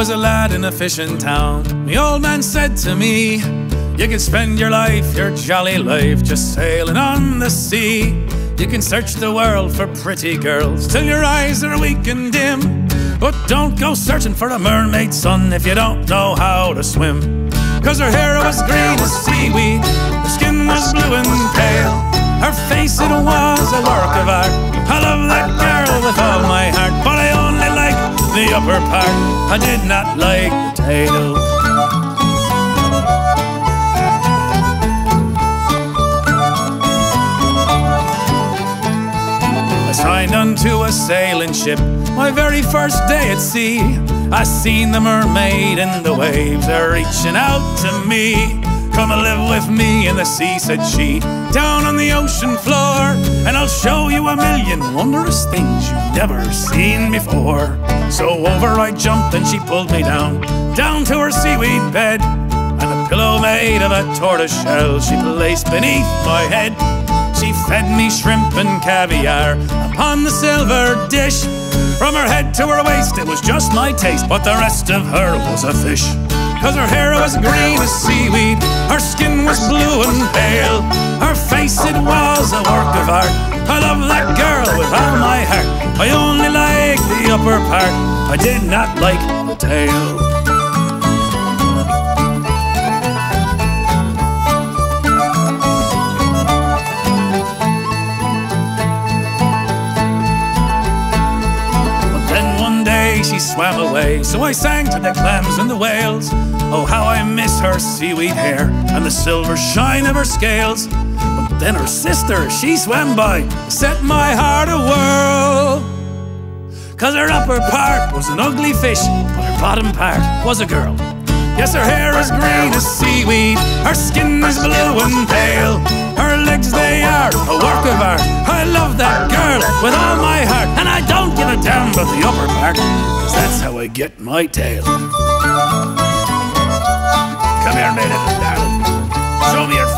was a lad in a fishing town. The old man said to me, You can spend your life, your jolly life, just sailing on the sea. You can search the world for pretty girls till your eyes are weak and dim. But don't go searching for a mermaid, son, if you don't know how to swim. Cause her hair was green as seaweed, her skin was blue and pale. Her face, it was a work of art. I love that girl with all my heart, but upper part. I did not like the tail. I signed onto a sailing ship my very first day at sea. I seen the mermaid in the waves, are reaching out to me. Come and live with me in the sea, said she, down on the ocean floor. And I'll show you a million wondrous things you've never seen before. So over I jumped and she pulled me down, down to her seaweed bed. And a pillow made of a tortoise shell she placed beneath my head. She fed me shrimp and caviar upon the silver dish. From her head to her waist, it was just my taste, but the rest of her was a fish. Cause her hair was green as seaweed, her skin was blue and pale. Her face, it was a work of art. I love that girl with all my heart. I only upper part, I did not like the tail. But then one day she swam away, so I sang to the clams and the whales. Oh, how I miss her seaweed hair and the silver shine of her scales. But then her sister, she swam by, set my heart a whirl. Cause her upper part was an ugly fish, but her bottom part was a girl. Yes, her hair is green as seaweed, her skin is blue and pale. Her legs, they are a work of art. I love that girl with all my heart, and I don't give a damn about the upper part, cause that's how I get my tail. Come here, maiden, darling. Show me your